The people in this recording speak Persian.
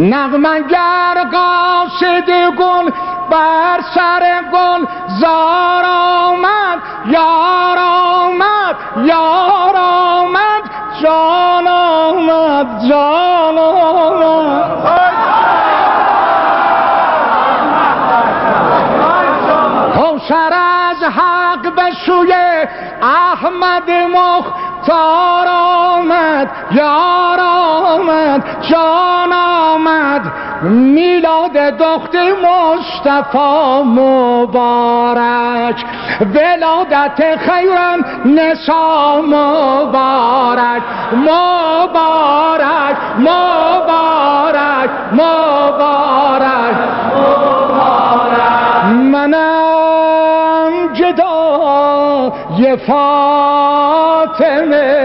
نغمنگر قاصد گل بر سر گل زار آمد یار آمد یار آمد جان آمد جان آمد. کوسر از حق به سوی احمد مختار آمد یار آمد جان آمد. میلاد دخت مصطفی مبارک. ولادت خیرم نسا مبارک. مبارک مبارک مبارک. منم من